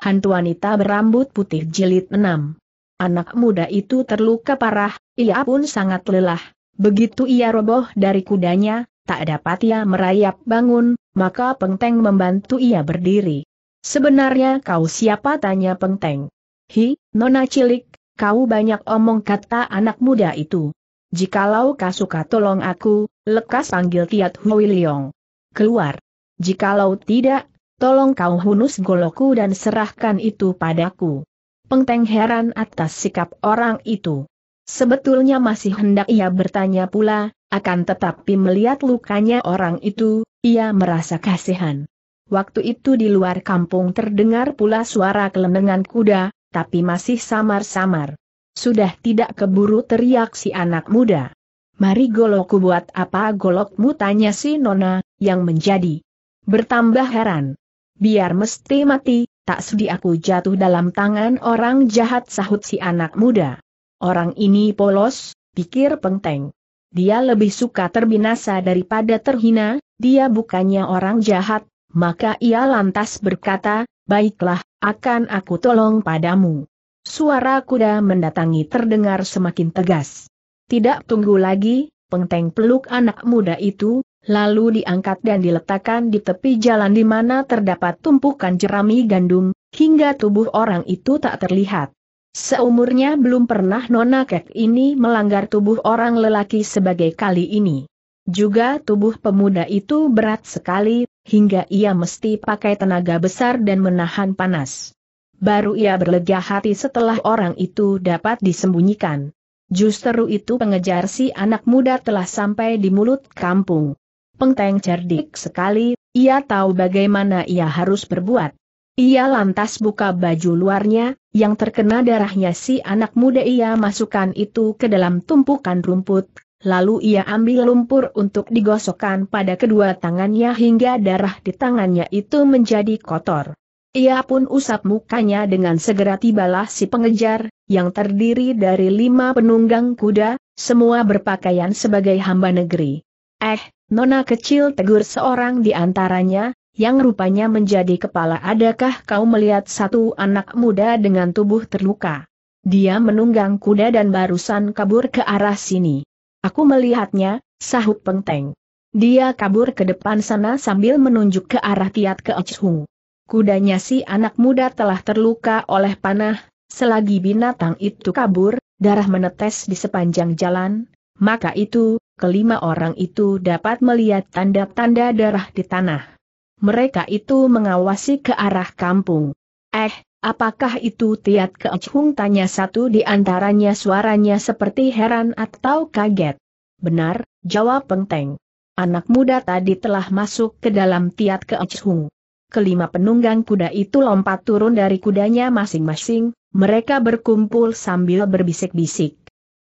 Hantu Wanita Berambut Putih Jilid 6 Anak muda itu terluka parah, ia pun sangat lelah. Begitu ia roboh dari kudanya, tak dapat ia merayap bangun, maka Pengteng membantu ia berdiri. Sebenarnya kau siapa tanya Pengteng? Hi, Nona Cilik, kau banyak omong kata anak muda itu. Jikalau kau suka tolong aku, lekas panggil Tiat Hui Liong. Keluar. Jikalau tidak, tolong kau hunus golokku dan serahkan itu padaku. Pengteng heran atas sikap orang itu. Sebetulnya masih hendak ia bertanya pula, akan tetapi melihat lukanya orang itu, ia merasa kasihan. Waktu itu di luar kampung terdengar pula suara kelendengan kuda, tapi masih samar-samar. Sudah tidak keburu teriak si anak muda. Mari golokku buat apa golokmu tanya si Nona, yang menjadi bertambah heran. Biar mesti mati, tak sudi aku jatuh dalam tangan orang jahat sahut si anak muda. Orang ini polos, pikir Pengteng. Dia lebih suka terbinasa daripada terhina, dia bukannya orang jahat, maka ia lantas berkata, baiklah, akan aku tolong padamu. Suara kuda mendatangi terdengar semakin tegas. Tidak tunggu lagi, Pengteng peluk anak muda itu, lalu diangkat dan diletakkan di tepi jalan di mana terdapat tumpukan jerami gandum, hingga tubuh orang itu tak terlihat. Seumurnya belum pernah Nona Kek ini melanggar tubuh orang lelaki sebagai kali ini. Juga tubuh pemuda itu berat sekali, hingga ia mesti pakai tenaga besar dan menahan panas. Baru ia berlega hati setelah orang itu dapat disembunyikan. Justru itu pengejar si anak muda telah sampai di mulut kampung. Pengteng cerdik sekali, ia tahu bagaimana ia harus berbuat. Ia lantas buka baju luarnya, yang terkena darahnya si anak muda ia masukkan itu ke dalam tumpukan rumput, lalu ia ambil lumpur untuk digosokkan pada kedua tangannya hingga darah di tangannya itu menjadi kotor. Ia pun usap mukanya dengan segera tibalah si pengejar, yang terdiri dari lima penunggang kuda, semua berpakaian sebagai hamba negeri. Eh, nona kecil tegur seorang di antaranya, yang rupanya menjadi kepala adakah kau melihat satu anak muda dengan tubuh terluka? Dia menunggang kuda dan barusan kabur ke arah sini. Aku melihatnya, sahut Pengteng. Dia kabur ke depan sana sambil menunjuk ke arah Tiat ke Echung. Kudanya si anak muda telah terluka oleh panah, selagi binatang itu kabur, darah menetes di sepanjang jalan, maka itu, kelima orang itu dapat melihat tanda-tanda darah di tanah mereka itu mengawasi ke arah kampung. Eh, apakah itu Tiat Keechung tanya satu di antaranya suaranya seperti heran atau kaget. Benar, jawab Pengteng. Anak muda tadi telah masuk ke dalam Tiat Keechung. Kelima penunggang kuda itu lompat turun dari kudanya masing-masing, mereka berkumpul sambil berbisik-bisik.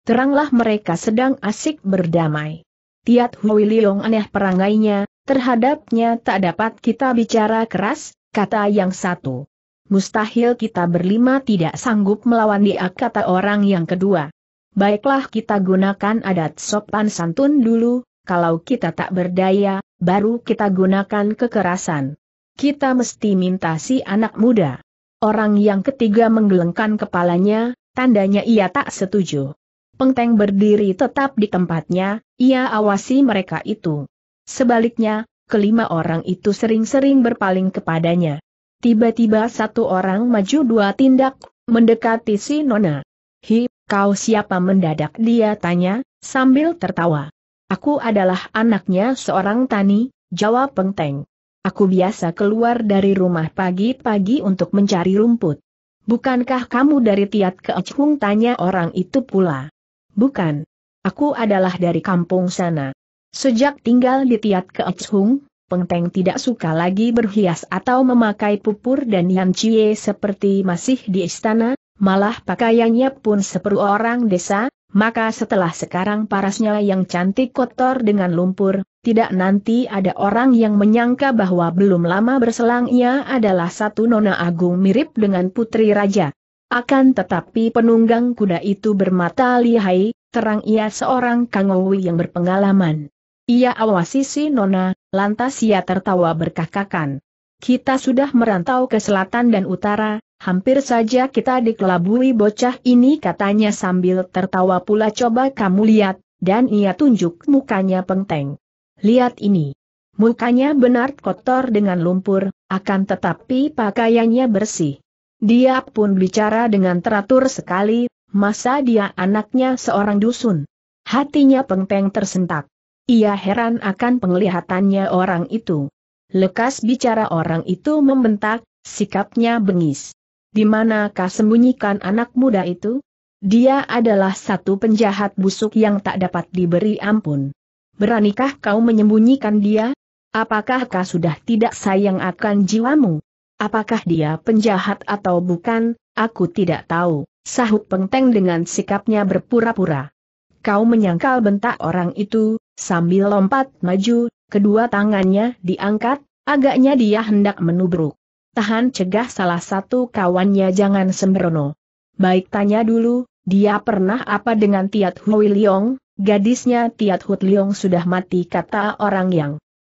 Teranglah mereka sedang asik berdamai. Tiat Hui Liong aneh perangainya, Terhadapnya tak dapat kita bicara keras, kata yang satu. Mustahil kita berlima tidak sanggup melawan dia kata orang yang kedua. Baiklah kita gunakan adat sopan santun dulu, kalau kita tak berdaya, baru kita gunakan kekerasan. Kita mesti minta si anak muda. Orang yang ketiga menggelengkan kepalanya, tandanya ia tak setuju. Pengteng berdiri tetap di tempatnya, ia awasi mereka itu. Sebaliknya, kelima orang itu sering-sering berpaling kepadanya. Tiba-tiba satu orang maju dua tindak, mendekati si Nona. Hi, kau siapa mendadak dia tanya, sambil tertawa. Aku adalah anaknya seorang tani, jawab Pengteng. Aku biasa keluar dari rumah pagi-pagi untuk mencari rumput. Bukankah kamu dari Tiat ke Echung tanya orang itu pula? Bukan. Aku adalah dari kampung sana. Sejak tinggal di Tiat ke Echung, Pengteng tidak suka lagi berhias atau memakai pupur dan yan cie seperti masih di istana, malah pakaiannya pun seperti orang desa, maka setelah sekarang parasnya yang cantik kotor dengan lumpur, tidak nanti ada orang yang menyangka bahwa belum lama berselang ia adalah satu nona agung mirip dengan putri raja. Akan tetapi penunggang kuda itu bermata lihai, terang ia seorang kangowi yang berpengalaman. Ia awasi si Nona, lantas ia tertawa berkakakan. Kita sudah merantau ke selatan dan utara, hampir saja kita dikelabui bocah ini katanya sambil tertawa pula coba kamu lihat, dan ia tunjuk mukanya Pengteng. Lihat ini. Mukanya benar kotor dengan lumpur, akan tetapi pakaiannya bersih. Dia pun bicara dengan teratur sekali, masa dia anaknya seorang dusun. Hatinya Pengteng tersentak. Ia heran akan penglihatannya orang itu. Lekas bicara orang itu membentak, sikapnya bengis. Di manakah sembunyikan anak muda itu? Dia adalah satu penjahat busuk yang tak dapat diberi ampun. Beranikah kau menyembunyikan dia? Apakah kau sudah tidak sayang akan jiwamu? Apakah dia penjahat atau bukan, aku tidak tahu, sahut Pengteng dengan sikapnya berpura-pura. Kau menyangkal bentak orang itu, sambil lompat maju, kedua tangannya diangkat, agaknya dia hendak menubruk. Tahan cegah salah satu kawannya jangan sembrono. Baik tanya dulu, dia pernah apa dengan Tiat Hui Liong, gadisnya Tiat Hui Liong sudah mati kata orang yang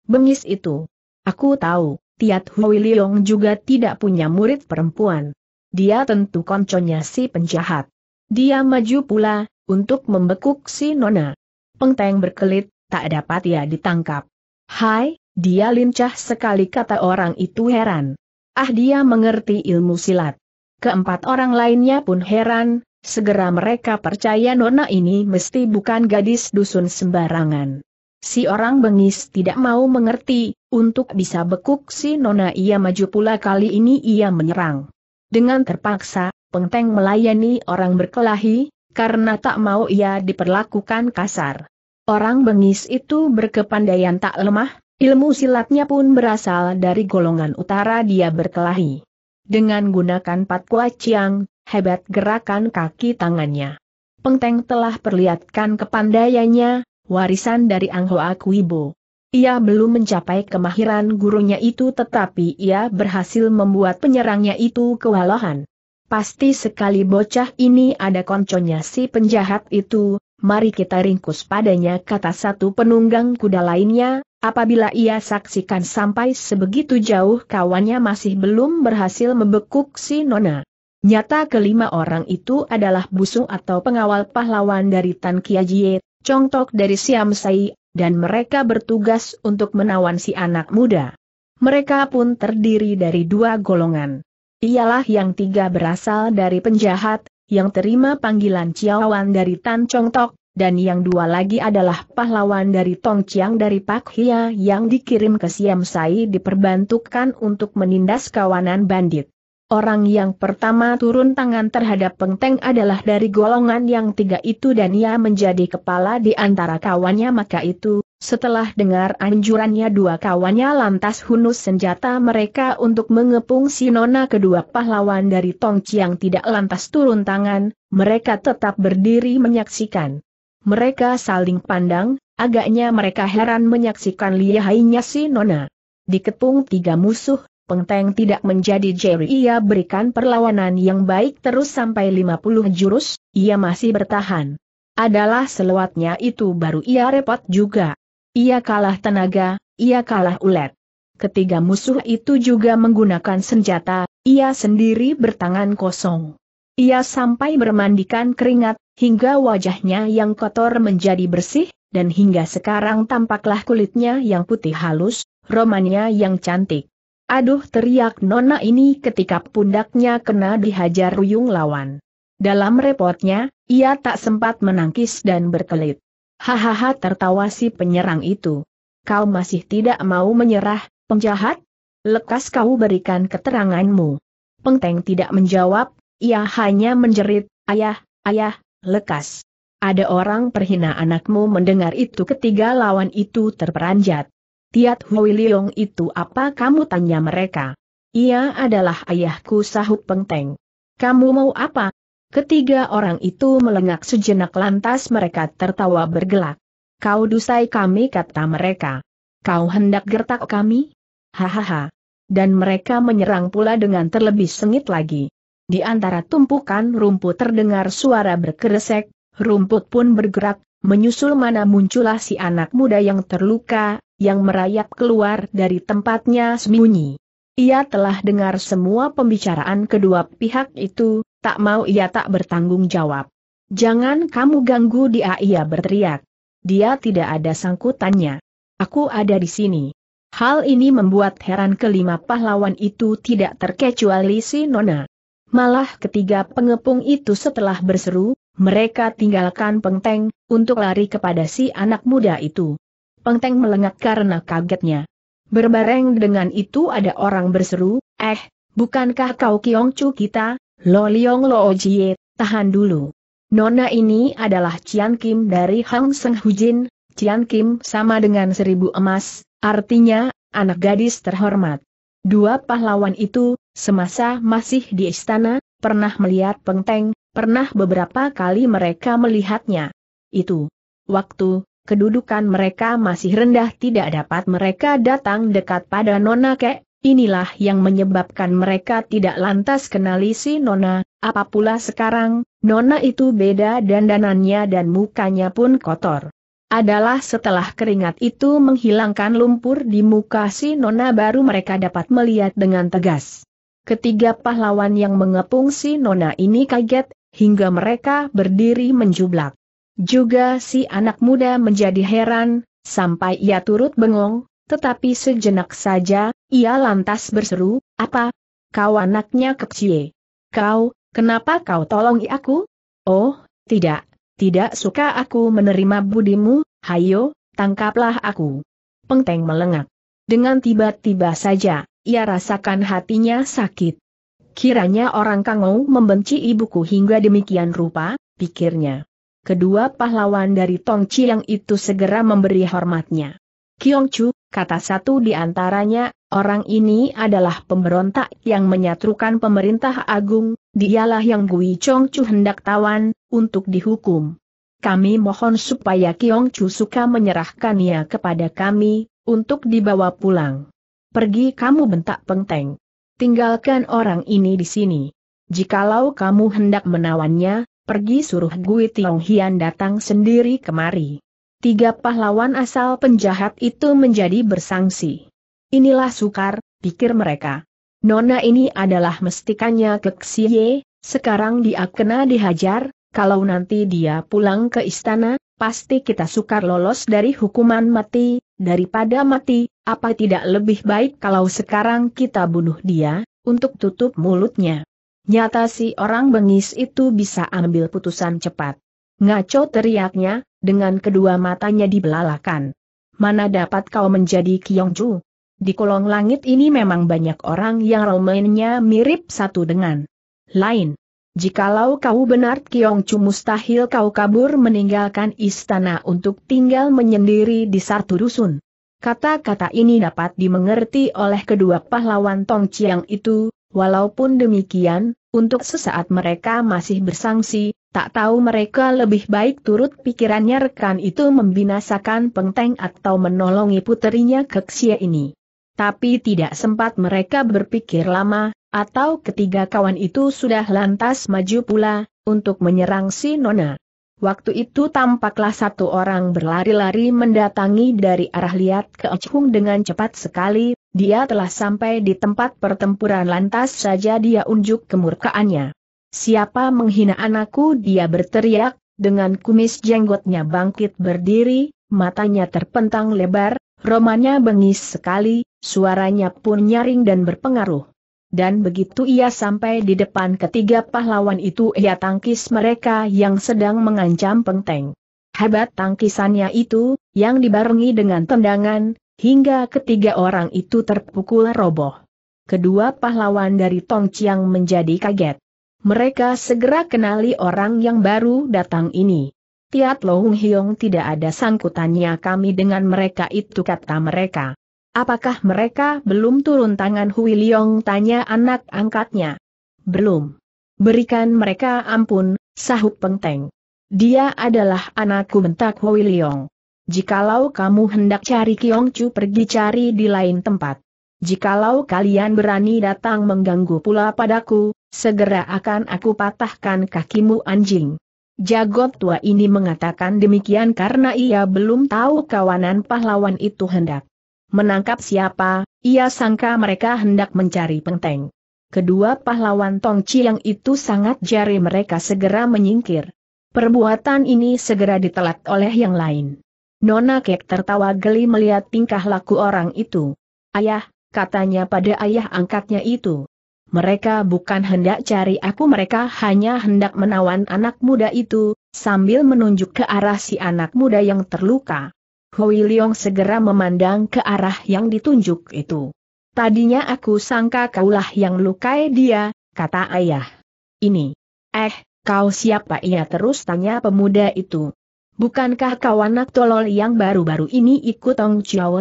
bengis itu. Aku tahu, Tiat Hui Liong juga tidak punya murid perempuan. Dia tentu konconya si penjahat. Dia maju pula, untuk membekuk si Nona. Pengteng berkelit, tak dapat ia ditangkap. Hai, dia lincah sekali kata orang itu heran. Ah dia mengerti ilmu silat. Keempat orang lainnya pun heran, segera mereka percaya Nona ini mesti bukan gadis dusun sembarangan. Si orang bengis tidak mau mengerti, untuk bisa bekuk si Nona ia maju pula kali ini ia menyerang. Dengan terpaksa, Pengteng melayani orang berkelahi, karena tak mau ia diperlakukan kasar. Orang bengis itu berkepandaian tak lemah, ilmu silatnya pun berasal dari golongan utara dia berkelahi. Dengan gunakan pat kuaciang, hebat gerakan kaki tangannya. Pengteng telah perlihatkan kepandaiannya, warisan dari Anghoa Kuibo. Ia belum mencapai kemahiran gurunya itu tetapi ia berhasil membuat penyerangnya itu kewalahan. Pasti sekali bocah ini ada konconya si penjahat itu, mari kita ringkus padanya kata satu penunggang kuda lainnya, apabila ia saksikan sampai sebegitu jauh kawannya masih belum berhasil membekuk si Nona. Nyata kelima orang itu adalah busung atau pengawal pahlawan dari Tan Kiajie, Congtok dari Siam Sai, dan mereka bertugas untuk menawan si anak muda. Mereka pun terdiri dari dua golongan. Ialah yang tiga berasal dari penjahat, yang terima panggilan Ciawan dari Tan Chong Tok, dan yang dua lagi adalah pahlawan dari Tong Chiang dari Pak Hia yang dikirim ke Siam Sai diperbantukan untuk menindas kawanan bandit. Orang yang pertama turun tangan terhadap Pengteng adalah dari golongan yang tiga itu dan ia menjadi kepala di antara kawannya maka itu, setelah dengar anjurannya dua kawannya lantas hunus senjata mereka untuk mengepung si nona kedua pahlawan dari Tong Chiang tidak lantas turun tangan, mereka tetap berdiri menyaksikan. Mereka saling pandang, agaknya mereka heran menyaksikan lihainya si nona. Dikepung tiga musuh, Pengteng tidak menjadi Jerry ia berikan perlawanan yang baik terus sampai 50 jurus, ia masih bertahan. Adalah selewatnya itu baru ia repot juga. Ia kalah tenaga, ia kalah ulet. Ketiga musuh itu juga menggunakan senjata, ia sendiri bertangan kosong. Ia sampai bermandikan keringat, hingga wajahnya yang kotor menjadi bersih, dan hingga sekarang tampaklah kulitnya yang putih halus, romannya yang cantik. Aduh teriak nona ini ketika pundaknya kena dihajar ruyung lawan. Dalam repotnya, ia tak sempat menangkis dan berkelit. Hahaha tertawa si penyerang itu. Kau masih tidak mau menyerah, penjahat? Lekas kau berikan keteranganmu. Pengteng tidak menjawab, ia hanya menjerit, ayah, ayah, lekas. Ada orang perhina anakmu mendengar itu ketiga lawan itu terperanjat. Tiat Hui Liong itu apa kamu tanya mereka? Ia adalah ayahku sahut Pengteng. Kamu mau apa? Ketiga orang itu melengak sejenak lantas mereka tertawa bergelak. Kau dusai kami kata mereka. Kau hendak gertak kami? Hahaha. Dan mereka menyerang pula dengan terlebih sengit lagi. Di antara tumpukan rumput terdengar suara berkeresek, rumput pun bergerak, menyusul mana muncullah si anak muda yang terluka, yang merayap keluar dari tempatnya sembunyi. Ia telah dengar semua pembicaraan kedua pihak itu, tak mau ia tak bertanggung jawab. Jangan kamu ganggu dia ia berteriak. Dia tidak ada sangkutannya. Aku ada di sini. Hal ini membuat heran kelima pahlawan itu tidak terkecuali si Nona. Malah ketiga pengepung itu setelah berseru, mereka tinggalkan Pengteng, untuk lari kepada si anak muda itu. Pengteng melengak karena kagetnya. Berbareng dengan itu ada orang berseru, eh, bukankah kau Kiong Chu kita, Lo Liong Lo Ojie, tahan dulu. Nona ini adalah Cian Kim dari Hang Seng Hujin, Cian Kim sama dengan seribu emas, artinya, anak gadis terhormat. Dua pahlawan itu, semasa masih di istana, pernah melihat Peng Teng, pernah beberapa kali mereka melihatnya. Itu. Waktu, kedudukan mereka masih rendah tidak dapat mereka datang dekat pada Nona Kek, inilah yang menyebabkan mereka tidak lantas kenali si Nona, apa pula sekarang, Nona itu beda dandanannya dan mukanya pun kotor. Adalah setelah keringat itu menghilangkan lumpur di muka si Nona baru mereka dapat melihat dengan tegas. Ketiga pahlawan yang mengepung si Nona ini kaget, hingga mereka berdiri menjublak. Juga si anak muda menjadi heran, sampai ia turut bengong, tetapi sejenak saja, ia lantas berseru, apa? Kau anaknya kecil. Kau, kenapa kau tolong aku? Oh, tidak, tidak suka aku menerima budimu, hayo, tangkaplah aku. Pengteng melengak. Dengan tiba-tiba saja, ia rasakan hatinya sakit. Kiranya orang Kangou membenci ibuku hingga demikian rupa, pikirnya. Kedua pahlawan dari Tong Chiang itu segera memberi hormatnya. Kiong Chu, kata satu di antaranya, orang ini adalah pemberontak yang menyatrukan pemerintah agung, dialah yang Gui Chong Chu hendak tawan, untuk dihukum. Kami mohon supaya Kiong Chu suka menyerahkannya kepada kami, untuk dibawa pulang. Pergi kamu bentak pengteng. Tinggalkan orang ini di sini. Jikalau kamu hendak menawannya, pergi suruh Gui Tiong Hian datang sendiri kemari. Tiga pahlawan asal penjahat itu menjadi bersangsi. Inilah sukar, pikir mereka. Nona ini adalah mestikannya keksie, sekarang dia kena dihajar, kalau nanti dia pulang ke istana, pasti kita sukar lolos dari hukuman mati, daripada mati, apa tidak lebih baik kalau sekarang kita bunuh dia, untuk tutup mulutnya. Nyata si orang bengis itu bisa ambil putusan cepat. Ngaco teriaknya, dengan kedua matanya dibelalakan. Mana dapat kau menjadi Kiongju? Di kolong langit ini memang banyak orang yang romannya mirip satu dengan lain. Jikalau kau benar Kiongcu mustahil kau kabur meninggalkan istana untuk tinggal menyendiri di satu dusun. Kata-kata ini dapat dimengerti oleh kedua pahlawan Tong Chiang itu, walaupun demikian, untuk sesaat mereka masih bersangsi, tak tahu mereka lebih baik turut pikirannya rekan itu membinasakan Pengteng atau menolongi puterinya Keksia ini. Tapi tidak sempat mereka berpikir lama, atau ketiga kawan itu sudah lantas maju pula, untuk menyerang si Nona. Waktu itu tampaklah satu orang berlari-lari mendatangi dari arah liat ke Ochung dengan cepat sekali, dia telah sampai di tempat pertempuran lantas saja dia unjuk kemurkaannya. Siapa menghina anakku? Dia berteriak, dengan kumis jenggotnya bangkit berdiri, matanya terpentang lebar, romanya bengis sekali, suaranya pun nyaring dan berpengaruh dan begitu ia sampai di depan ketiga pahlawan itu ia tangkis mereka yang sedang mengancam Pengteng. Hebat tangkisannya itu, yang dibarengi dengan tendangan, hingga ketiga orang itu terpukul roboh. Kedua pahlawan dari Tong Chiang menjadi kaget. Mereka segera kenali orang yang baru datang ini. Tiat Lohung Hiong tidak ada sangkutannya kami dengan mereka itu kata mereka. Apakah mereka belum turun tangan Hui Liong tanya anak angkatnya. Belum. Berikan mereka ampun, sahut Pengteng. Dia adalah anakku bentak Hui Liong. Jikalau kamu hendak cari Kiong Chu pergi cari di lain tempat. Jikalau kalian berani datang mengganggu pula padaku, segera akan aku patahkan kakimu anjing. Jagot tua ini mengatakan demikian karena ia belum tahu kawanan pahlawan itu hendak Menangkap siapa, ia sangka mereka hendak mencari Pengteng. Kedua pahlawan Tong Chiang itu sangat jari mereka segera menyingkir. Perbuatan ini segera ditelat oleh yang lain. Nona Kek tertawa geli melihat tingkah laku orang itu. Ayah, katanya pada ayah angkatnya itu. Mereka bukan hendak cari aku mereka hanya hendak menawan anak muda itu, sambil menunjuk ke arah si anak muda yang terluka. Hui Leong segera memandang ke arah yang ditunjuk itu. Tadinya aku sangka kaulah yang lukai dia, kata ayah. Ini. Eh, kau siapa ia terus tanya pemuda itu. Bukankah kau anak tolol yang baru-baru ini ikut Tong Chiao?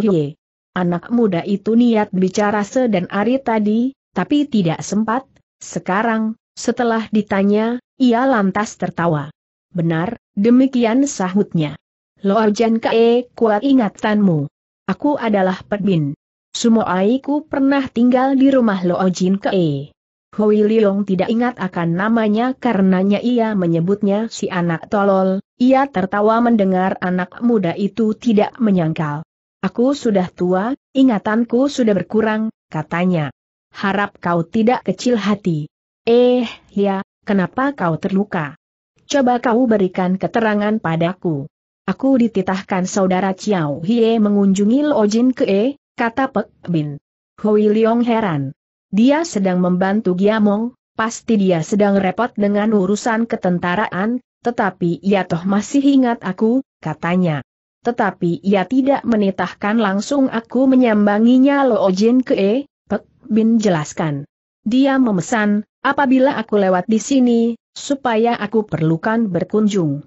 Anak muda itu niat bicara sedan ari tadi, tapi tidak sempat. Sekarang, setelah ditanya, ia lantas tertawa. Benar, demikian sahutnya. Lo Jan Ke kuat ingatanmu. Aku adalah Pedbin. Sumoaiku pernah tinggal di rumah Lo Jin Ke. Hui Leong tidak ingat akan namanya karenanya ia menyebutnya si anak tolol, ia tertawa mendengar anak muda itu tidak menyangkal. Aku sudah tua, ingatanku sudah berkurang, katanya. Harap kau tidak kecil hati. Eh, ya, kenapa kau terluka? Coba kau berikan keterangan padaku. Aku dititahkan saudara Chiao Hie mengunjungi Lo Jin Ke, kata Pek Bin. Hui Leong heran. Dia sedang membantu Giamong, pasti dia sedang repot dengan urusan ketentaraan, tetapi ia toh masih ingat aku, katanya. Tetapi ia tidak menitahkan langsung aku menyambanginya Lo Jin Ke, Pek Bin jelaskan. Dia memesan, apabila aku lewat di sini, supaya aku perlukan berkunjung.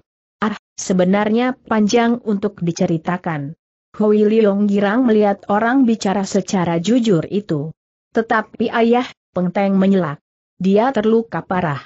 Sebenarnya panjang untuk diceritakan. Hui Leong girang melihat orang bicara secara jujur itu. Tetapi ayah, Pengteng menyelak. Dia terluka parah.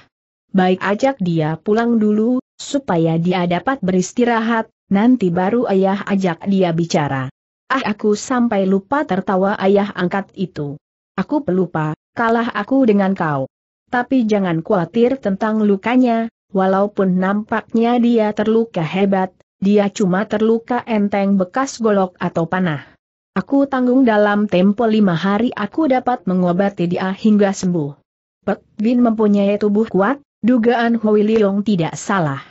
Baik ajak dia pulang dulu, supaya dia dapat beristirahat, nanti baru ayah ajak dia bicara. Ah aku sampai lupa tertawa ayah angkat itu. Aku pelupa, kalah aku dengan kau. Tapi jangan khawatir tentang lukanya, walaupun nampaknya dia terluka hebat, dia cuma terluka enteng bekas golok atau panah. Aku tanggung dalam tempo lima hari aku dapat mengobati dia hingga sembuh. Pek Bin mempunyai tubuh kuat, dugaan Hui Leong tidak salah.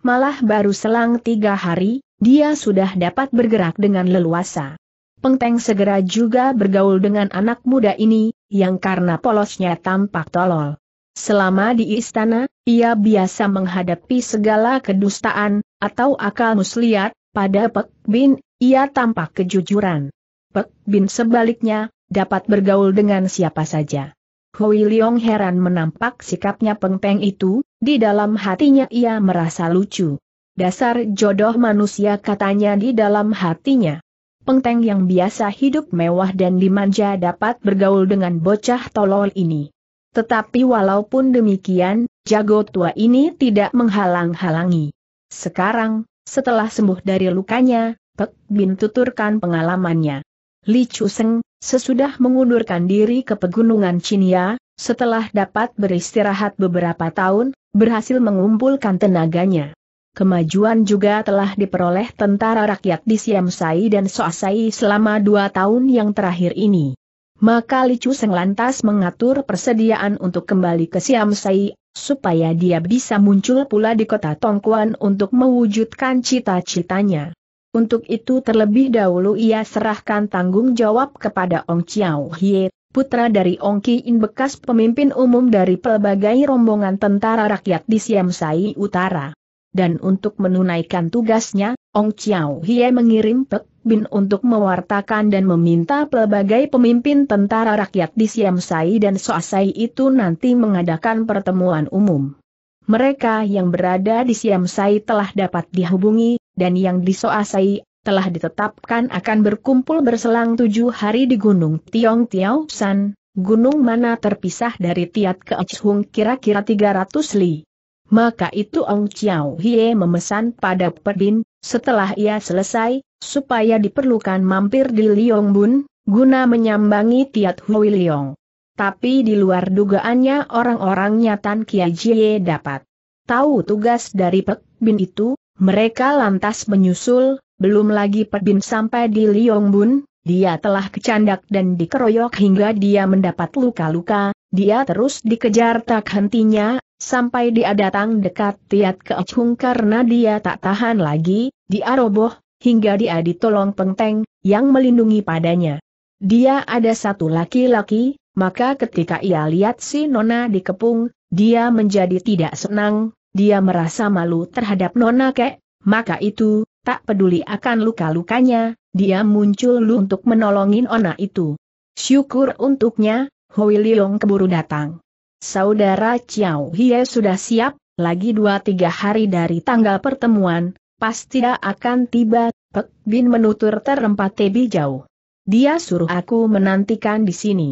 Malah baru selang tiga hari, dia sudah dapat bergerak dengan leluasa. Pengteng segera juga bergaul dengan anak muda ini, yang karena polosnya tampak tolol. Selama di istana, ia biasa menghadapi segala kedustaan, atau akal muslihat, pada Pek Bin, ia tampak kejujuran. Pek Bin sebaliknya, dapat bergaul dengan siapa saja. Hui Leong heran menampak sikapnya Peng itu, di dalam hatinya ia merasa lucu. Dasar jodoh manusia katanya di dalam hatinya. Peng yang biasa hidup mewah dan dimanja dapat bergaul dengan bocah tolol ini. Tetapi walaupun demikian, jago tua ini tidak menghalang-halangi. Sekarang, setelah sembuh dari lukanya, Pek Bin tuturkan pengalamannya. Li Chuseng, sesudah mengundurkan diri ke pegunungan Cinia, setelah dapat beristirahat beberapa tahun, berhasil mengumpulkan tenaganya. Kemajuan juga telah diperoleh tentara rakyat di Siam Sai dan Soasai selama dua tahun yang terakhir ini. Maka Li Seng lantas mengatur persediaan untuk kembali ke Siam Sai, supaya dia bisa muncul pula di kota Tongkuan untuk mewujudkan cita-citanya. Untuk itu terlebih dahulu ia serahkan tanggung jawab kepada Ong Chiao Hie, putra dari Ong Ki In bekas pemimpin umum dari pelbagai rombongan tentara rakyat di Siam Sai Utara. Dan untuk menunaikan tugasnya, Ong Chiao Hie mengirim Pek Bin untuk mewartakan dan meminta pelbagai pemimpin tentara rakyat di Siam Sai dan Soasai itu nanti mengadakan pertemuan umum. Mereka yang berada di Siam Sai telah dapat dihubungi, dan yang di Soasai telah ditetapkan akan berkumpul berselang tujuh hari di Gunung Tiong Tiao San, gunung mana terpisah dari Tiat ke Achung kira-kira 300 li. Maka itu Ong Chiao Hie memesan pada Perbin, setelah ia selesai, supaya diperlukan mampir di Liong Bun, guna menyambangi Tiat Hui Liong. Tapi di luar dugaannya orang-orangnya Tan Kia Jie dapat tahu tugas dari Pek Bin itu, mereka lantas menyusul, belum lagi Pek Bin sampai di Liong Bun, dia telah kecandak dan dikeroyok hingga dia mendapat luka-luka, dia terus dikejar tak hentinya, sampai dia datang dekat Tiat ke Achung karena dia tak tahan lagi, dia roboh, hingga dia ditolong Pengteng, yang melindungi padanya. Dia ada satu laki-laki, maka ketika ia lihat si Nona dikepung, dia menjadi tidak senang, dia merasa malu terhadap Nona kek, maka itu, tak peduli akan luka-lukanya, dia muncul lu untuk menolongin Nona itu. Syukur untuknya, Hui Liong keburu datang. Saudara Chiao Hie sudah siap, lagi dua tiga hari dari tanggal pertemuan, pasti akan tiba, Pek Bin menutur terempat tebi jauh. Dia suruh aku menantikan di sini.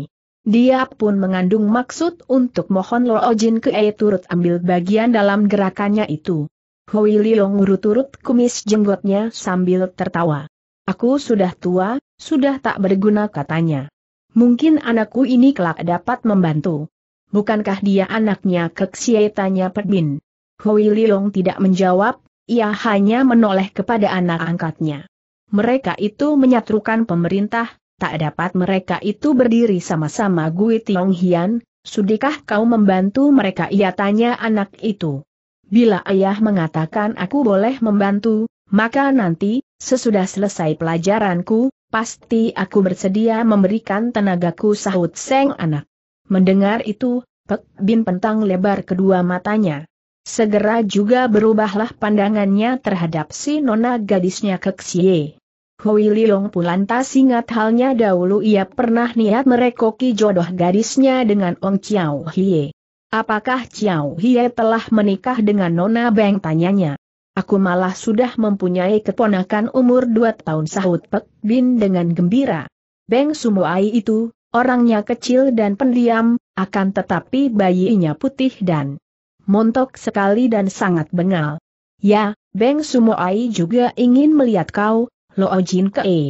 Dia pun mengandung maksud untuk mohon Lo Ojin ke E turut ambil bagian dalam gerakannya itu. Hui Liong urut-urut kumis jenggotnya sambil tertawa. Aku sudah tua, sudah tak berguna katanya. Mungkin anakku ini kelak dapat membantu. Bukankah dia anaknya keksie tanya Perbin. Hui Liong tidak menjawab, ia hanya menoleh kepada anak angkatnya. Mereka itu menyatrukan pemerintah, tak dapat mereka itu berdiri sama-sama Gui Tiong Hian, sudikah kau membantu mereka ia tanya anak itu. Bila ayah mengatakan aku boleh membantu, maka nanti, sesudah selesai pelajaranku, pasti aku bersedia memberikan tenagaku sahut Seng anak. Mendengar itu, Pek Bin pentang lebar kedua matanya. Segera juga berubahlah pandangannya terhadap si nona gadisnya Keksie. Hui Liong pun lantas ingat halnya dahulu ia pernah niat merekoki jodoh gadisnya dengan Ong Chiao Hie. Apakah Chiao Hie telah menikah dengan Nona Beng tanyanya? Aku malah sudah mempunyai keponakan umur dua tahun sahut Pek Bin dengan gembira. Beng Sumuai itu, orangnya kecil dan pendiam, akan tetapi bayinya putih dan montok sekali dan sangat bengal. Ya, Beng Sumuai juga ingin melihat kau, Lo Jin ke E.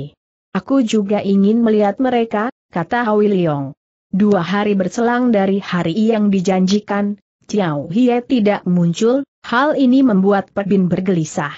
Aku juga ingin melihat mereka, kata Hui Leong. Dua hari berselang dari hari yang dijanjikan, Ciao Hie tidak muncul, hal ini membuat Perbin bergelisah.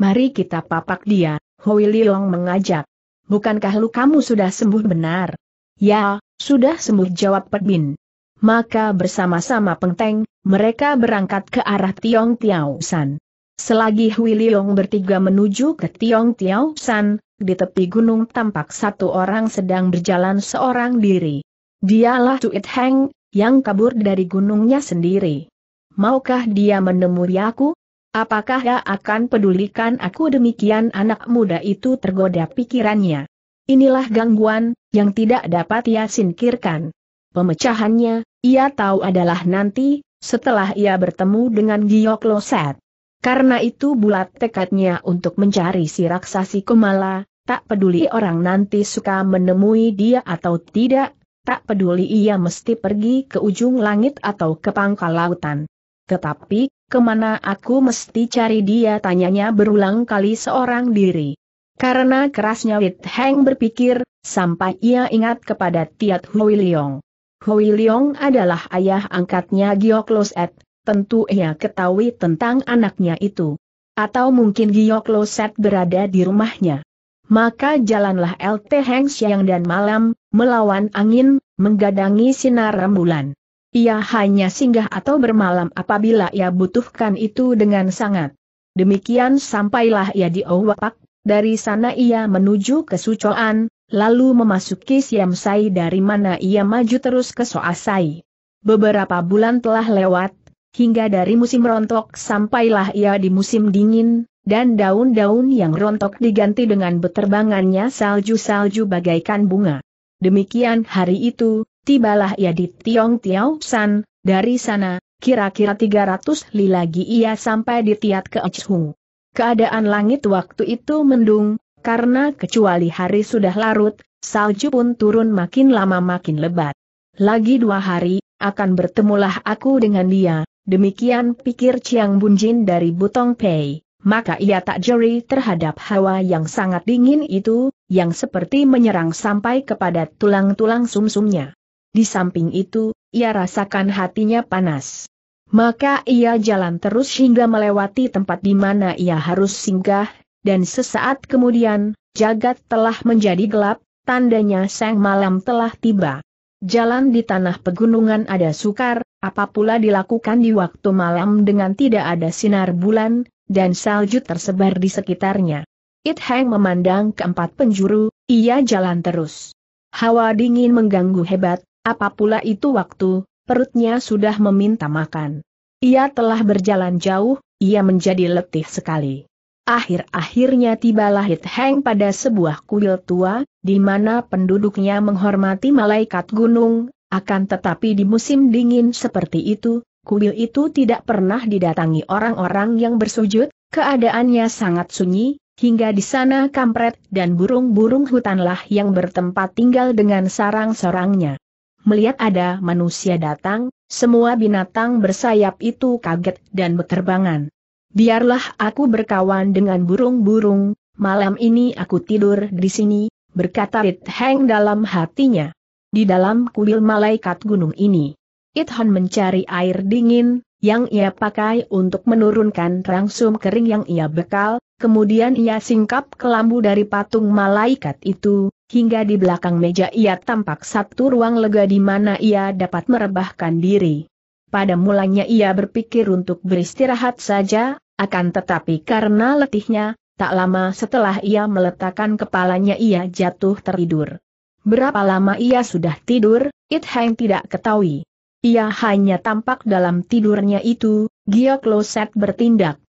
Mari kita papak dia, Hui Liong mengajak. Bukankah lukamu sudah sembuh benar? Ya, sudah sembuh jawab Perbin. Maka bersama-sama Pengteng, mereka berangkat ke arah Tiong Tiao San. Selagi Hui Liong bertiga menuju ke Tiong Tiao San, di tepi gunung tampak satu orang sedang berjalan seorang diri. Dialah Tuit Heng, yang kabur dari gunungnya sendiri. Maukah dia menemui aku? Apakah dia akan pedulikan aku demikian anak muda itu tergoda pikirannya. Inilah gangguan, yang tidak dapat ia singkirkan. Pemecahannya, ia tahu adalah nanti, setelah ia bertemu dengan Giok Loset. Karena itu bulat tekadnya untuk mencari si raksasi Kumala, tak peduli orang nanti suka menemui dia atau tidak, tak peduli ia mesti pergi ke ujung langit atau ke pangkal lautan. Tetapi, ke mana aku mesti cari dia tanyanya berulang kali seorang diri. Karena kerasnya Wit Heng berpikir, sampai ia ingat kepada Tiat Hui Leong. Hui Leong adalah ayah angkatnya Giok Loset, tentu ia ketahui tentang anaknya itu. Atau mungkin Giok Loset berada di rumahnya. Maka jalanlah LT Heng siang dan malam, melawan angin, menggadangi sinar rembulan. Ia hanya singgah atau bermalam apabila ia butuhkan itu dengan sangat. Demikian sampailah ia di Owapak, dari sana ia menuju ke Sucoan, lalu memasuki Siam Sai dari mana ia maju terus ke Soasai. Beberapa bulan telah lewat, hingga dari musim rontok sampailah ia di musim dingin, dan daun-daun yang rontok diganti dengan beterbangannya salju-salju bagaikan bunga. Demikian hari itu, tibalah ia di Tiong Tiao San, dari sana, kira-kira 300 li lagi ia sampai di Tiat ke Echung. Keadaan langit waktu itu mendung, karena kecuali hari sudah larut, salju pun turun makin lama makin lebat. Lagi dua hari, akan bertemulah aku dengan dia, demikian pikir Chiang Bunjin dari Butong Pei maka ia tak jeri terhadap hawa yang sangat dingin itu, yang seperti menyerang sampai kepada tulang-tulang sumsumnya. Di samping itu, ia rasakan hatinya panas. Maka ia jalan terus hingga melewati tempat di mana ia harus singgah, dan sesaat kemudian, jagat telah menjadi gelap, tandanya sang malam telah tiba. Jalan di tanah pegunungan ada sukar, apa pula dilakukan di waktu malam dengan tidak ada sinar bulan, dan salju tersebar di sekitarnya. It Hang memandang keempat penjuru, ia jalan terus. Hawa dingin mengganggu hebat, apa pula itu waktu, perutnya sudah meminta makan. Ia telah berjalan jauh, ia menjadi letih sekali. Akhir-akhirnya tibalah Hit Hang pada sebuah kuil tua, di mana penduduknya menghormati malaikat gunung, akan tetapi di musim dingin seperti itu, kuil itu tidak pernah didatangi orang-orang yang bersujud, keadaannya sangat sunyi, hingga di sana kampret dan burung-burung hutanlah yang bertempat tinggal dengan sarang-sarangnya. Melihat ada manusia datang, semua binatang bersayap itu kaget dan beterbangan. Biarlah aku berkawan dengan burung-burung, malam ini aku tidur di sini, berkata It Hang dalam hatinya. Di dalam kuil malaikat gunung ini, It Han mencari air dingin, yang ia pakai untuk menurunkan rangsum kering yang ia bekal, kemudian ia singkap kelambu dari patung malaikat itu, hingga di belakang meja ia tampak satu ruang lega di mana ia dapat merebahkan diri. Pada mulanya ia berpikir untuk beristirahat saja, akan tetapi karena letihnya, tak lama setelah ia meletakkan kepalanya ia jatuh tertidur. Berapa lama ia sudah tidur, It Hang tidak ketahui. Ia hanya tampak dalam tidurnya itu, Giok Loset bertindak.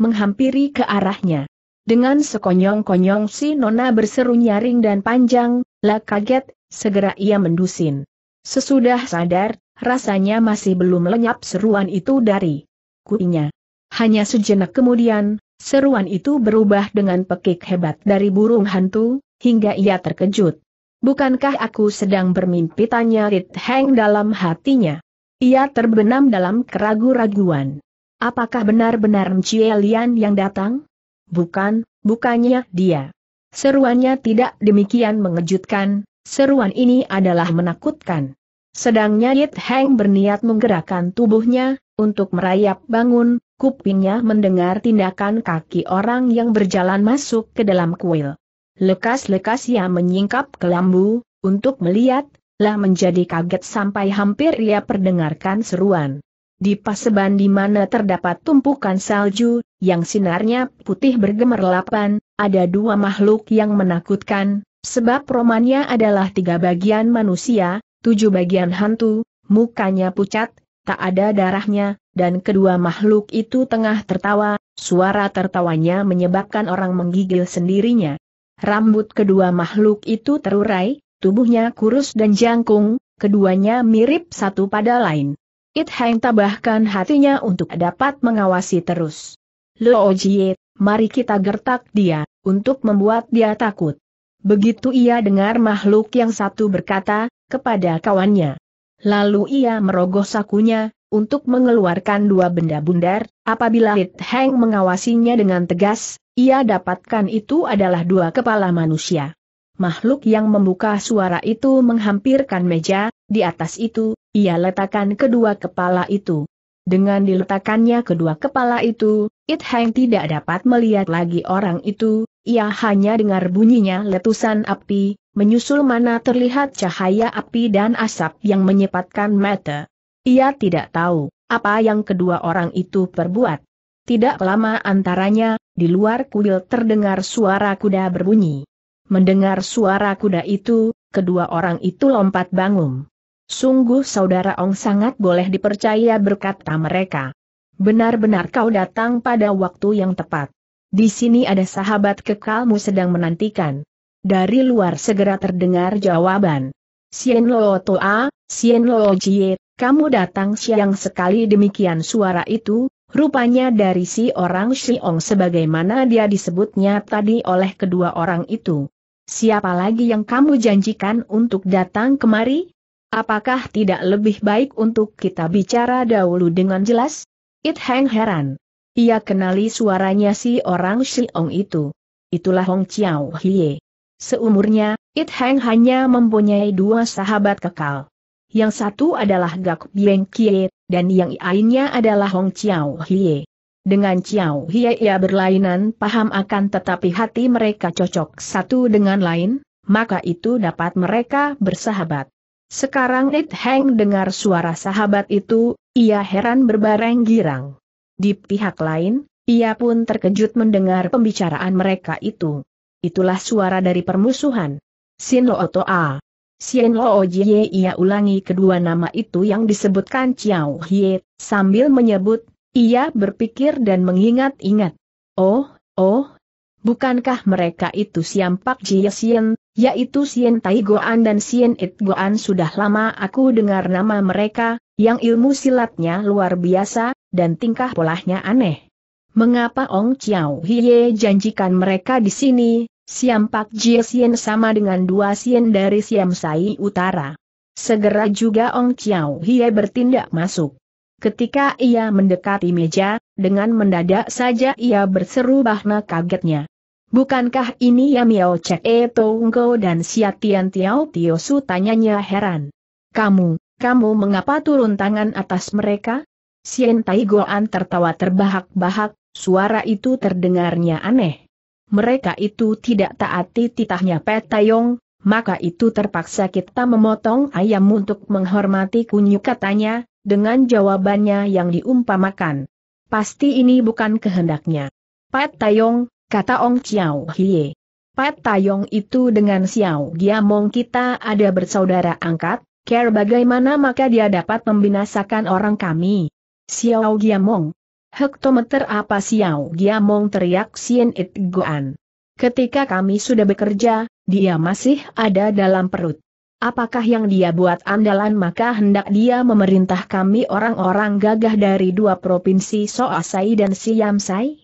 Menghampiri ke arahnya. Dengan sekonyong-konyong si Nona berseru nyaring dan panjang, lah kaget, segera ia mendusin. Sesudah sadar, rasanya masih belum lenyap seruan itu dari kuinya. Hanya sejenak kemudian, seruan itu berubah dengan pekik hebat dari burung hantu, hingga ia terkejut. Bukankah aku sedang bermimpi tanya Rit Heng dalam hatinya. Ia terbenam dalam keragu-raguan. Apakah benar-benar Mcie Lian yang datang? Bukan, bukannya dia. Seruannya tidak demikian mengejutkan, seruan ini adalah menakutkan. Sedangnya Yit Heng berniat menggerakkan tubuhnya, untuk merayap bangun, kupingnya mendengar tindakan kaki orang yang berjalan masuk ke dalam kuil. Lekas-lekas ia menyingkap ke lambu, untuk melihat, lah menjadi kaget sampai hampir ia perdengarkan seruan. Di paseban di mana terdapat tumpukan salju, yang sinarnya putih bergemerlapan, ada dua makhluk yang menakutkan, sebab romannya adalah tiga bagian manusia, tujuh bagian hantu, mukanya pucat, tak ada darahnya, dan kedua makhluk itu tengah tertawa, suara tertawanya menyebabkan orang menggigil sendirinya. Rambut kedua makhluk itu terurai, tubuhnya kurus dan jangkung, keduanya mirip satu pada lain. It Hang tabahkan hatinya untuk dapat mengawasi terus. Lo Jie, mari kita gertak dia, untuk membuat dia takut. Begitu ia dengar makhluk yang satu berkata, kepada kawannya. Lalu ia merogoh sakunya, untuk mengeluarkan dua benda bundar, apabila Hit Hang mengawasinya dengan tegas, ia dapatkan itu adalah dua kepala manusia. Makhluk yang membuka suara itu menghampirkan meja, di atas itu, ia letakkan kedua kepala itu. Dengan diletakkannya kedua kepala itu, It Hang tidak dapat melihat lagi orang itu, ia hanya dengar bunyinya letusan api, menyusul mana terlihat cahaya api dan asap yang menyepatkan mata. Ia tidak tahu, apa yang kedua orang itu perbuat. Tidak lama antaranya, di luar kuil terdengar suara kuda berbunyi. Mendengar suara kuda itu, kedua orang itu lompat bangun. Sungguh saudara Ong sangat boleh dipercaya berkata mereka. Benar-benar kau datang pada waktu yang tepat. Di sini ada sahabat kekalmu sedang menantikan. Dari luar segera terdengar jawaban. Sien Lo Toa, Sien Lo Jie, kamu datang siang sekali demikian suara itu, rupanya dari si orang Siong sebagaimana dia disebutnya tadi oleh kedua orang itu. Siapa lagi yang kamu janjikan untuk datang kemari? Apakah tidak lebih baik untuk kita bicara dahulu dengan jelas? It Hang heran. Ia kenali suaranya si orang Siong itu. Itulah Hong Chiao Hie. Seumurnya, It Hang hanya mempunyai dua sahabat kekal. Yang satu adalah Gak Bieng Kie, dan yang lainnya adalah Hong Chiao Hie. Dengan Chiao Hie ia berlainan paham akan tetapi hati mereka cocok satu dengan lain, maka itu dapat mereka bersahabat. Sekarang It Heng dengar suara sahabat itu, ia heran berbareng girang. Di pihak lain, ia pun terkejut mendengar pembicaraan mereka itu. Itulah suara dari permusuhan. Sin Lo Toa. Sien Lo Jie ia ulangi kedua nama itu yang disebutkan Chiao Hie, sambil menyebut, ia berpikir dan mengingat-ingat. Oh, oh, bukankah mereka itu Siampak Jie Sien, yaitu Sien Tai Goan dan Sien It Goan sudah lama aku dengar nama mereka, yang ilmu silatnya luar biasa, dan tingkah polahnya aneh. Mengapa Ong Chiao Hie janjikan mereka di sini, Siampak Jie Sien sama dengan dua Sien dari Siam Sai Utara. Segera juga Ong Chiao Hie bertindak masuk. Ketika ia mendekati meja, dengan mendadak saja ia berseru bahna kagetnya. Bukankah ini ya Miao Cek E Tongko dan Sia Tian Tiao Tio Su tanyanya heran. Kamu, kamu mengapa turun tangan atas mereka? Sien Tai Goan tertawa terbahak-bahak, suara itu terdengarnya aneh. Mereka itu tidak taati titahnya Petayong, maka itu terpaksa kita memotong ayam untuk menghormati kunyu katanya, dengan jawabannya yang diumpamakan. Pasti ini bukan kehendaknya. Pat Tayong, kata Ong Chiao Hie. Pat Tayong itu dengan Xiao Giamong kita ada bersaudara angkat, care bagaimana maka dia dapat membinasakan orang kami. Xiao Giamong. Hektometer apa Xiao Giamong teriak Sien It Goan. Ketika kami sudah bekerja, dia masih ada dalam perut. Apakah yang dia buat andalan maka hendak dia memerintah kami orang-orang gagah dari dua provinsi Soasai dan Siamsai?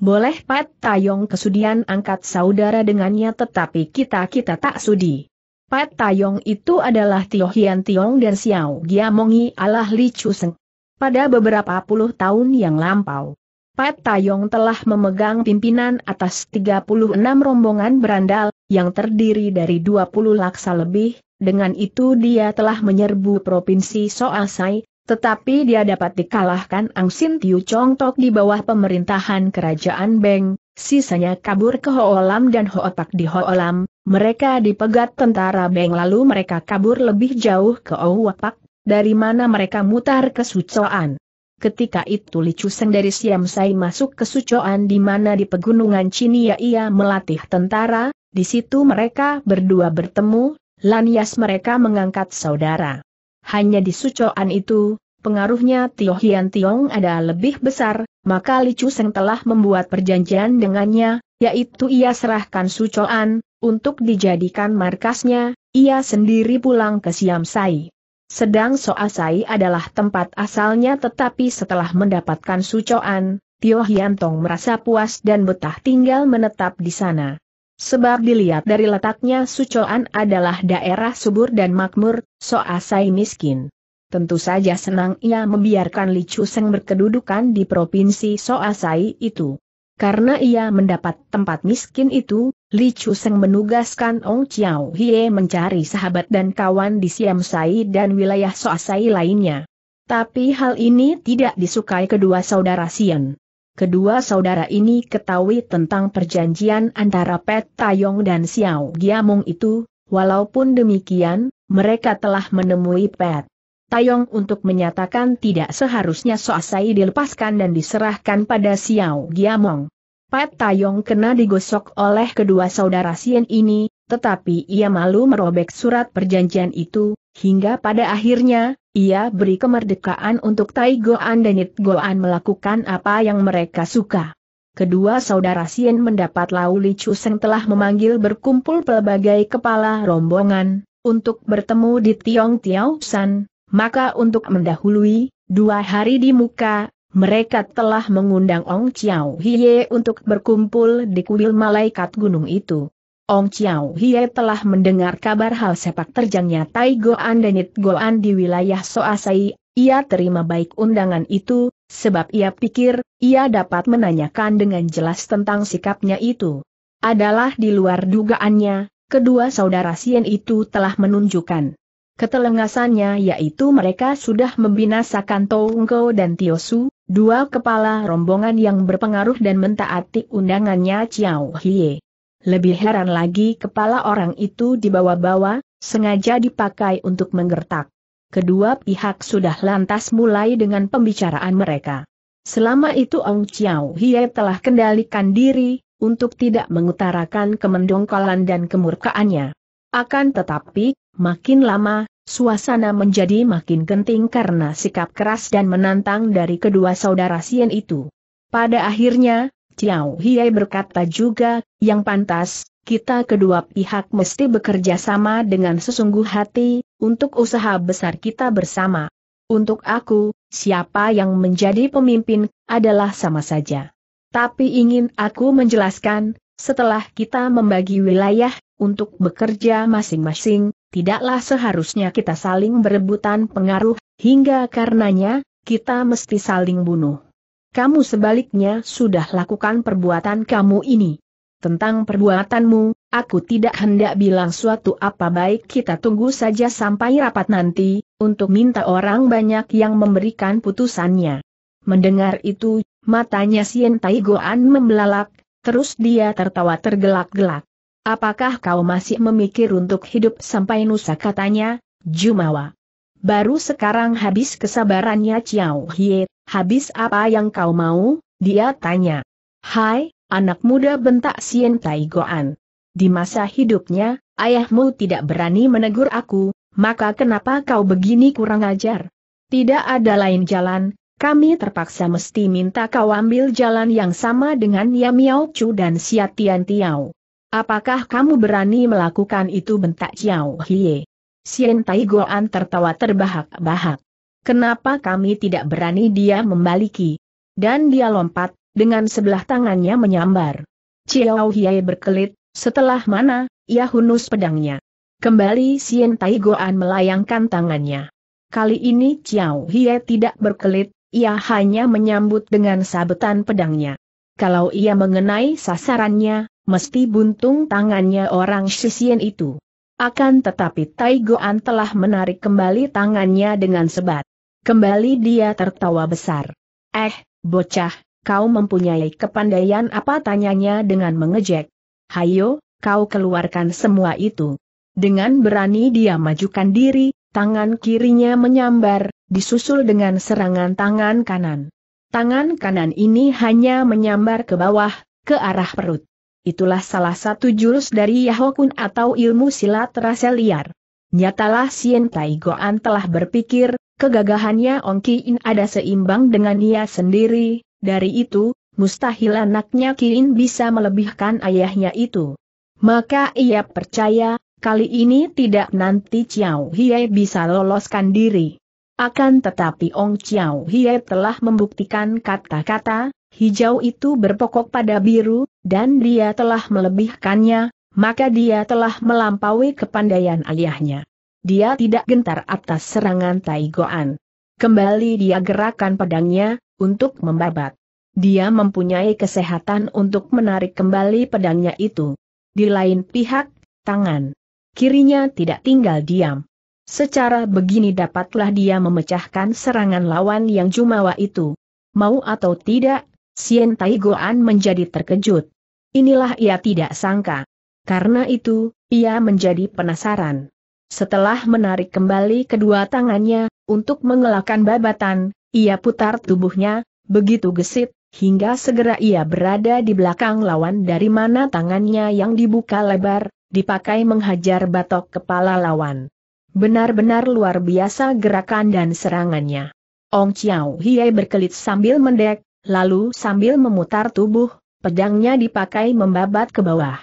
Boleh Pat Tayong kesudian angkat saudara dengannya tetapi kita-kita tak sudi. Pat Tayong itu adalah Tio Hian Tiong dan Xiao Giamongi Allah Li Chuseng. Pada beberapa puluh tahun yang lampau, Pat Tayong telah memegang pimpinan atas 36 rombongan berandal, yang terdiri dari 20 laksa lebih, dengan itu dia telah menyerbu provinsi Soasai, tetapi dia dapat dikalahkan Ang Sin Tiu Chong Tok di bawah pemerintahan kerajaan Beng, sisanya kabur ke Hoolam dan Hootak di Hoolam, mereka dipegat tentara Beng lalu mereka kabur lebih jauh ke Ouwapak, dari mana mereka mutar ke Sucoan. Ketika itu Li Chuseng dari Siam Sai masuk ke Sucoan di mana di pegunungan Cinia ia melatih tentara, di situ mereka berdua bertemu, Lanias mereka mengangkat saudara. Hanya di Sucoan itu, pengaruhnya Tio Hian Tiong ada lebih besar, maka Li Chuseng telah membuat perjanjian dengannya, yaitu ia serahkan Sucoan, untuk dijadikan markasnya, ia sendiri pulang ke Siam Sai. Sedang Soasai adalah tempat asalnya tetapi setelah mendapatkan Sucoan, Tio Hian Tong merasa puas dan betah tinggal menetap di sana. Sebab dilihat dari letaknya Sucoan adalah daerah subur dan makmur, Soasai miskin. Tentu saja senang ia membiarkan Li Chuseng berkedudukan di provinsi Soasai itu. Karena ia mendapat tempat miskin itu, Li Chuseng menugaskan Ong Chiao Hie mencari sahabat dan kawan di Siam Sai dan wilayah Soasai lainnya. Tapi hal ini tidak disukai kedua saudara Sian. Kedua saudara ini ketahui tentang perjanjian antara Pet Tayong dan Xiao Giamong itu, walaupun demikian, mereka telah menemui Pet Tayong untuk menyatakan tidak seharusnya Soasai dilepaskan dan diserahkan pada Xiao Giamong. Pet Tayong kena digosok oleh kedua saudara Sien ini, tetapi ia malu merobek surat perjanjian itu, hingga pada akhirnya, ia beri kemerdekaan untuk Tai Goan dan It Goan melakukan apa yang mereka suka. Kedua saudara Sien mendapat Lau Li Chuseng telah memanggil berkumpul pelbagai kepala rombongan, untuk bertemu di Tiong Tiao San, maka untuk mendahului, dua hari di muka, mereka telah mengundang Ong Chiao Hie untuk berkumpul di kuil malaikat gunung itu. Ong Chiao Hie telah mendengar kabar hal sepak terjangnya Tai Goan dan It Goan di wilayah Soasai, ia terima baik undangan itu, sebab ia pikir, ia dapat menanyakan dengan jelas tentang sikapnya itu. Adalah di luar dugaannya, kedua saudara Sien itu telah menunjukkan ketelengasannya yaitu mereka sudah membinasakan Tongko dan Tiosu, dua kepala rombongan yang berpengaruh dan mentaati undangannya Chiao Hie. Lebih heran lagi kepala orang itu dibawa-bawa, sengaja dipakai untuk menggertak. Kedua pihak sudah lantas mulai dengan pembicaraan mereka. Selama itu Ong Chiao Hie telah kendalikan diri, untuk tidak mengutarakan kemendongkolan dan kemurkaannya. Akan tetapi, makin lama, suasana menjadi makin genting karena sikap keras dan menantang dari kedua saudara Sien itu. Pada akhirnya, Ciao Hiai berkata juga, yang pantas, kita kedua pihak mesti bekerja sama dengan sesungguh hati, untuk usaha besar kita bersama. Untuk aku, siapa yang menjadi pemimpin, adalah sama saja. Tapi ingin aku menjelaskan, setelah kita membagi wilayah, untuk bekerja masing-masing, tidaklah seharusnya kita saling berebutan pengaruh, hingga karenanya, kita mesti saling bunuh. Kamu sebaliknya sudah lakukan perbuatan kamu ini. Tentang perbuatanmu, aku tidak hendak bilang suatu apa baik kita tunggu saja sampai rapat nanti, untuk minta orang banyak yang memberikan putusannya. Mendengar itu, matanya Sien Tai Goan membelalak, terus dia tertawa tergelak-gelak. Apakah kau masih memikir untuk hidup sampai nusa katanya, Jumawa? Baru sekarang habis kesabarannya Ciao Hie, habis apa yang kau mau? Dia tanya. Hai, anak muda bentak Sien Tai Goan. Di masa hidupnya, ayahmu tidak berani menegur aku, maka kenapa kau begini kurang ajar? Tidak ada lain jalan, kami terpaksa mesti minta kau ambil jalan yang sama dengan Yamiao Chu dan Tian Tiao. Apakah kamu berani melakukan itu bentak Xiao Hie? Sien Tai Goan tertawa terbahak-bahak. Kenapa kami tidak berani dia membaliki? Dan dia lompat, dengan sebelah tangannya menyambar. Xiao Hie berkelit, setelah mana, ia hunus pedangnya. Kembali Sien Tai Goan melayangkan tangannya. Kali ini Xiao Hie tidak berkelit, ia hanya menyambut dengan sabetan pedangnya. Kalau ia mengenai sasarannya, mesti buntung tangannya orang Shisien itu. Akan tetapi Tai Goan telah menarik kembali tangannya dengan sebat. Kembali dia tertawa besar. Eh, bocah, kau mempunyai kepandaian apa tanyanya dengan mengejek. Hayo, kau keluarkan semua itu. Dengan berani dia majukan diri, tangan kirinya menyambar, disusul dengan serangan tangan kanan. Tangan kanan ini hanya menyambar ke bawah, ke arah perut. Itulah salah satu jurus dari Yahokun atau ilmu silat rasa liar. Nyatalah Sien Tai Goan telah berpikir, kegagahannya Ong In ada seimbang dengan ia sendiri, dari itu, mustahil anaknya Kiin bisa melebihkan ayahnya itu. Maka ia percaya, kali ini tidak nanti Chiao Hie bisa loloskan diri. Akan tetapi Ong Chiao Hie telah membuktikan kata-kata, hijau itu berpokok pada biru, dan dia telah melebihkannya, maka dia telah melampaui kepandaian ayahnya. Dia tidak gentar atas serangan Taigoan. Kembali dia gerakan pedangnya, untuk membabat. Dia mempunyai kesehatan untuk menarik kembali pedangnya itu. Di lain pihak, tangan kirinya tidak tinggal diam. Secara begini dapatlah dia memecahkan serangan lawan yang jumawa itu. Mau atau tidak, Sien Tai Goan menjadi terkejut. Inilah ia tidak sangka. Karena itu, ia menjadi penasaran. Setelah menarik kembali kedua tangannya, untuk mengelakkan babatan, ia putar tubuhnya, begitu gesit, hingga segera ia berada di belakang lawan dari mana tangannya yang dibuka lebar, dipakai menghajar batok kepala lawan. Benar-benar luar biasa gerakan dan serangannya. Ong Chiao Hie berkelit sambil mendek, lalu sambil memutar tubuh, pedangnya dipakai membabat ke bawah.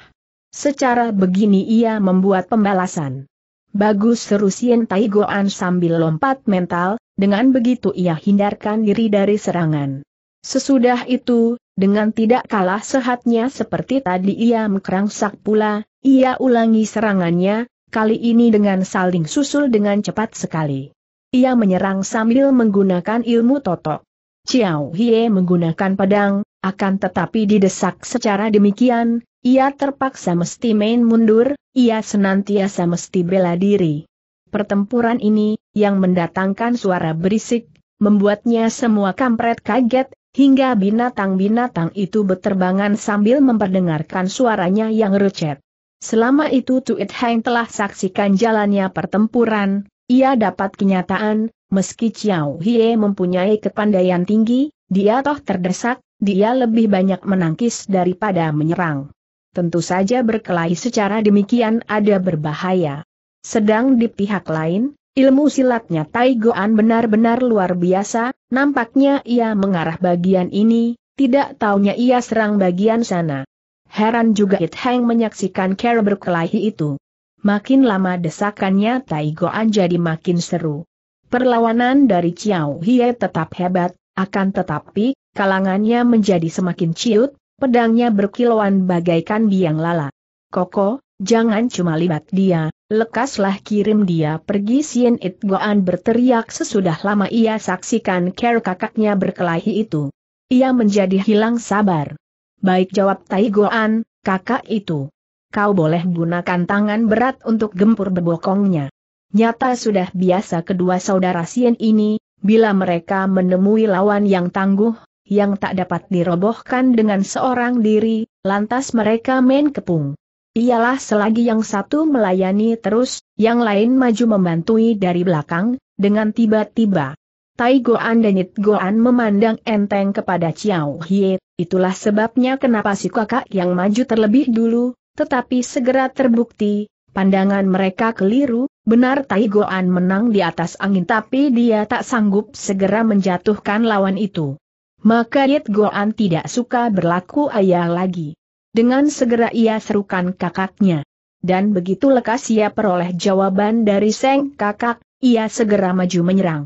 Secara begini ia membuat pembalasan. Bagus seru Sien Tai Goan sambil lompat mental, dengan begitu ia hindarkan diri dari serangan. Sesudah itu, dengan tidak kalah sehatnya seperti tadi ia mengkerangsak pula, ia ulangi serangannya, kali ini dengan saling susul dengan cepat sekali. Ia menyerang sambil menggunakan ilmu totok. Ciao Hie menggunakan pedang, akan tetapi didesak secara demikian, ia terpaksa mesti main mundur, ia senantiasa mesti bela diri. Pertempuran ini, yang mendatangkan suara berisik, membuatnya semua kampret kaget, hingga binatang-binatang itu beterbangan sambil memperdengarkan suaranya yang recet. Selama itu Tuit Hang telah saksikan jalannya pertempuran, ia dapat kenyataan, meski Chiao Hie mempunyai kepandaian tinggi, dia toh terdesak, dia lebih banyak menangkis daripada menyerang. Tentu saja berkelahi secara demikian ada berbahaya. Sedang di pihak lain, ilmu silatnya Tai Goan benar-benar luar biasa, nampaknya ia mengarah bagian ini, tidak taunya ia serang bagian sana. Heran juga It Hang menyaksikan cara berkelahi itu. Makin lama desakannya Tai Goan jadi makin seru. Perlawanan dari Chiao Hie tetap hebat, akan tetapi, kalangannya menjadi semakin ciut, pedangnya berkilauan bagaikan biang lala. Koko, jangan cuma libat dia, lekaslah kirim dia pergi Sien It Goan berteriak sesudah lama ia saksikan care kakaknya berkelahi itu. Ia menjadi hilang sabar. Baik jawab Tai Goan, kakak itu kau boleh gunakan tangan berat untuk gempur bebokongnya. Nyata sudah biasa kedua saudara Sien ini, bila mereka menemui lawan yang tangguh, yang tak dapat dirobohkan dengan seorang diri, lantas mereka main kepung. Ialah selagi yang satu melayani terus, yang lain maju membantui dari belakang, dengan tiba-tiba. Tai Goan dan It Goan memandang enteng kepada Chiao Hie, itulah sebabnya kenapa si kakak yang maju terlebih dulu, tetapi segera terbukti, pandangan mereka keliru, benar Tai Goan menang di atas angin tapi dia tak sanggup segera menjatuhkan lawan itu. Maka Yit Goan tidak suka berlaku ayah lagi. Dengan segera ia serukan kakaknya. Dan begitu lekas ia peroleh jawaban dari Seng kakak, ia segera maju menyerang.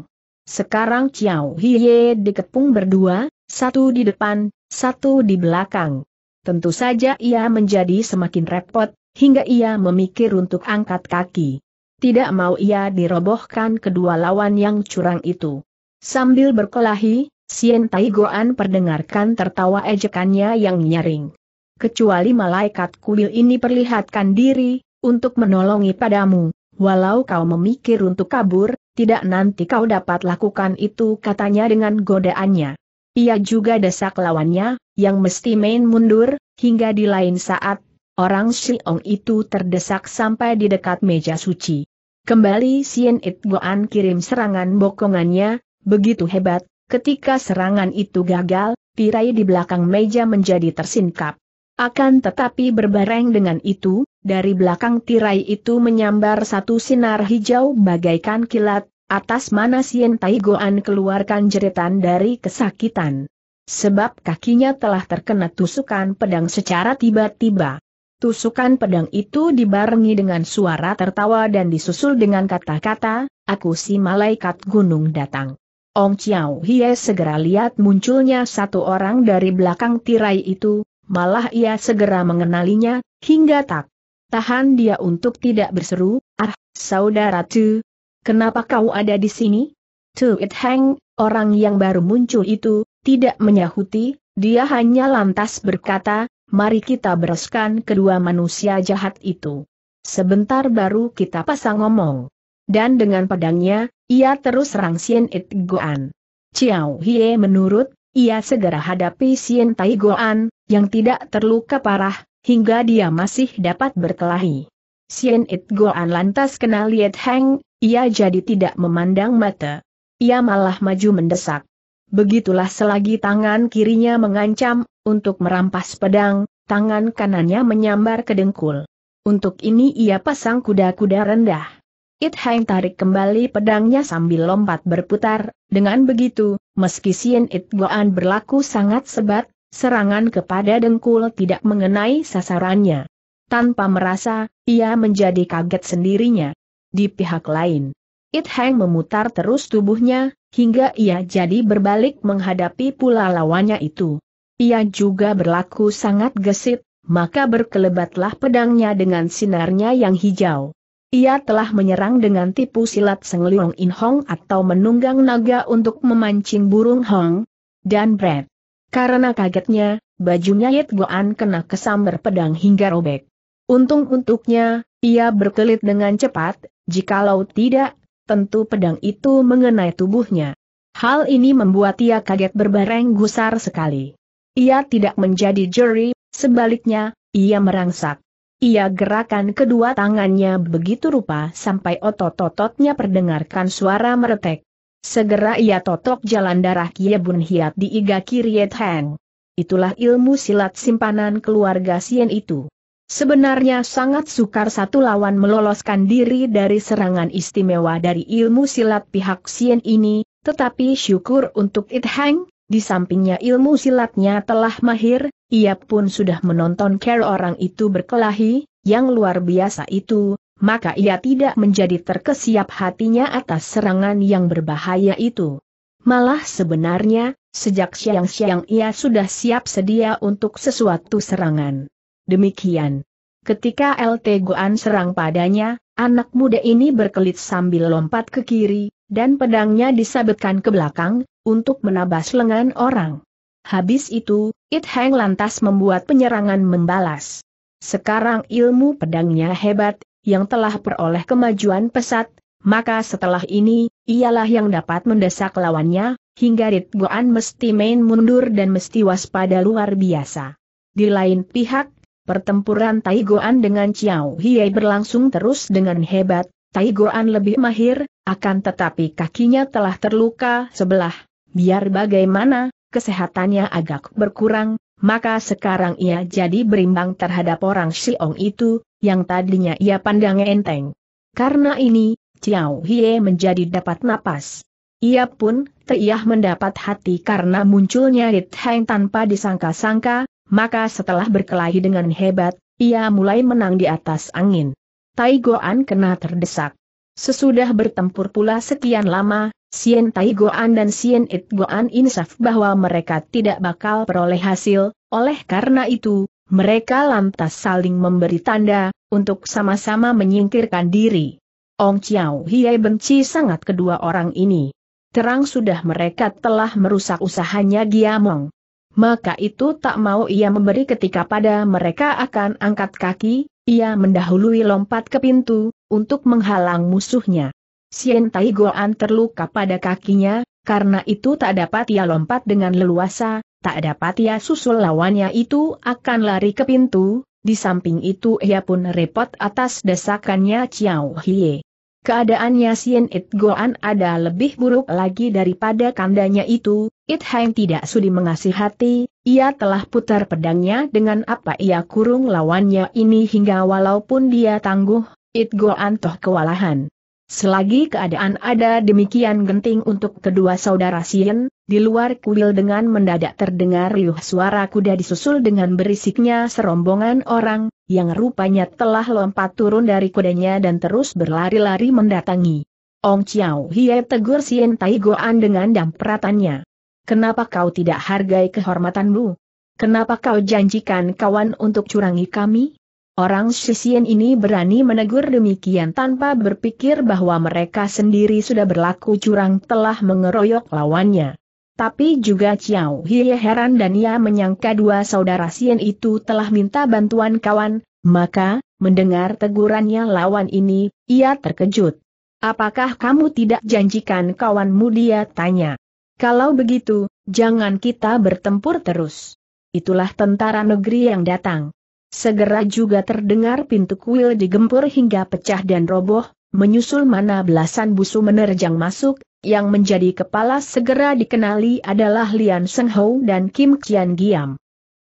Sekarang Chiao Hiye dikepung berdua, satu di depan, satu di belakang. Tentu saja ia menjadi semakin repot, hingga ia memikir untuk angkat kaki. Tidak mau ia dirobohkan kedua lawan yang curang itu. Sambil berkelahi, Sien Tai Goan perdengarkan tertawa ejekannya yang nyaring. Kecuali malaikat kuil ini perlihatkan diri, untuk menolongi padamu, walau kau memikir untuk kabur, tidak nanti kau dapat lakukan itu katanya dengan godaannya. Ia juga desak lawannya, yang mesti main mundur, hingga di lain saat, orang Siong itu terdesak sampai di dekat meja suci. Kembali Sien It Goan kirim serangan bokongannya, begitu hebat, ketika serangan itu gagal, tirai di belakang meja menjadi tersingkap. Akan tetapi berbareng dengan itu, dari belakang tirai itu menyambar satu sinar hijau bagaikan kilat, atas mana Sien Tai keluarkan jeritan dari kesakitan. Sebab kakinya telah terkena tusukan pedang secara tiba-tiba. Tusukan pedang itu dibarengi dengan suara tertawa dan disusul dengan kata-kata, aku si malaikat gunung datang. Ong Chiao Hie segera lihat munculnya satu orang dari belakang tirai itu, malah ia segera mengenalinya, hingga tak tahan dia untuk tidak berseru, ah, saudara Tu, Kenapa kau ada di sini? Tu It Hang, orang yang baru muncul itu, tidak menyahuti, dia hanya lantas berkata, mari kita bereskan kedua manusia jahat itu. Sebentar baru kita pasang ngomong. Dan dengan pedangnya, ia terus serang Sien It Goan. Chiao Hie menurut, ia segera hadapi Sien Tai Goan, yang tidak terluka parah, hingga dia masih dapat berkelahi. Sien It Goan lantas kenal Liet Hang, ia jadi tidak memandang mata. Ia malah maju mendesak. Begitulah selagi tangan kirinya mengancam, untuk merampas pedang, tangan kanannya menyambar ke dengkul. Untuk ini ia pasang kuda-kuda rendah. It Hang tarik kembali pedangnya sambil lompat berputar, dengan begitu, meski Sien It Goan berlaku sangat sebat, serangan kepada dengkul tidak mengenai sasarannya. Tanpa merasa, ia menjadi kaget sendirinya. Di pihak lain, It Hang memutar terus tubuhnya, hingga ia jadi berbalik menghadapi pula lawannya itu. Ia juga berlaku sangat gesit, maka berkelebatlah pedangnya dengan sinarnya yang hijau. Ia telah menyerang dengan tipu silat Sengliong In Hong atau menunggang naga untuk memancing burung Hong, dan Brad. Karena kagetnya, bajunya Yit Goan kena kesambar pedang hingga robek. Untung untuknya, ia berkelit dengan cepat, jikalau tidak, tentu pedang itu mengenai tubuhnya. Hal ini membuat ia kaget berbareng gusar sekali. Ia tidak menjadi juri, sebaliknya, ia merangsak. Ia gerakan kedua tangannya begitu rupa sampai otot-ototnya perdengarkan suara meretek. Segera ia totok jalan darah Kie Bun Hiat di iga kiri Hang. Itulah ilmu silat simpanan keluarga Sien itu. Sebenarnya sangat sukar satu lawan meloloskan diri dari serangan istimewa dari ilmu silat pihak Sien ini, tetapi syukur untuk It Hang, di sampingnya ilmu silatnya telah mahir, ia pun sudah menonton care orang itu berkelahi, yang luar biasa itu, maka ia tidak menjadi terkesiap hatinya atas serangan yang berbahaya itu. Malah sebenarnya, sejak siang-siang ia sudah siap sedia untuk sesuatu serangan. Demikian. Ketika LT Goan serang padanya, anak muda ini berkelit sambil lompat ke kiri, dan pedangnya disabetkan ke belakang, untuk menabas lengan orang. Habis itu, It Hang lantas membuat penyerangan membalas. Sekarang ilmu pedangnya hebat, yang telah peroleh kemajuan pesat, maka setelah ini, ialah yang dapat mendesak lawannya, hingga Rit Goan mesti main mundur dan mesti waspada luar biasa. Di lain pihak, pertempuran Tai Goan dengan Chiao Hiei berlangsung terus dengan hebat, Tai Goan lebih mahir, akan tetapi kakinya telah terluka sebelah. Biar bagaimana, kesehatannya agak berkurang, maka sekarang ia jadi berimbang terhadap orang Siong itu, yang tadinya ia pandang enteng. Karena ini, Ciao Hie menjadi dapat napas. Ia pun, teriah mendapat hati karena munculnya Rit Hang tanpa disangka-sangka, maka setelah berkelahi dengan hebat, ia mulai menang di atas angin. Tai Goan kena terdesak. Sesudah bertempur pula sekian lama, Sien Tai Goan dan Sien It Goan insaf bahwa mereka tidak bakal peroleh hasil, oleh karena itu, mereka lantas saling memberi tanda, untuk sama-sama menyingkirkan diri. Ong Chiao Hiei benci sangat kedua orang ini. Terang sudah mereka telah merusak usahanya Giamong. Maka itu tak mau ia memberi ketika pada mereka akan angkat kaki, ia mendahului lompat ke pintu, untuk menghalang musuhnya. Sien Tai Goan terluka pada kakinya, karena itu tak dapat ia lompat dengan leluasa, tak dapat ia susul lawannya itu akan lari ke pintu, di samping itu ia pun repot atas desakannya Chiao Hie. Keadaannya Sien It Goan ada lebih buruk lagi daripada kandanya itu, It Hang tidak sudi mengasihati, ia telah putar pedangnya dengan apa ia kurung lawannya ini hingga walaupun dia tangguh, It Goan toh kewalahan. Selagi keadaan ada demikian genting untuk kedua saudara Sien, di luar kuil dengan mendadak terdengar riuh suara kuda disusul dengan berisiknya serombongan orang, yang rupanya telah lompat turun dari kudanya dan terus berlari-lari mendatangi. Ong Chiao Hie tegur Sien Tai Goan dengan dampratannya. Kenapa kau tidak hargai kehormatanmu? Kenapa kau janjikan kawan untuk curangi kami? Orang Sisien ini berani menegur demikian tanpa berpikir bahwa mereka sendiri sudah berlaku curang telah mengeroyok lawannya. Tapi juga Chiao Hie heran dan ia menyangka dua saudara Sien itu telah minta bantuan kawan, maka, mendengar tegurannya lawan ini, ia terkejut. Apakah kamu tidak janjikan kawanmu dia tanya. Kalau begitu, jangan kita bertempur terus. Itulah tentara negeri yang datang. Segera juga terdengar pintu kuil digempur hingga pecah dan roboh, menyusul mana belasan busu menerjang masuk, yang menjadi kepala segera dikenali adalah Lian Seng Ho dan Kim Chian Giam.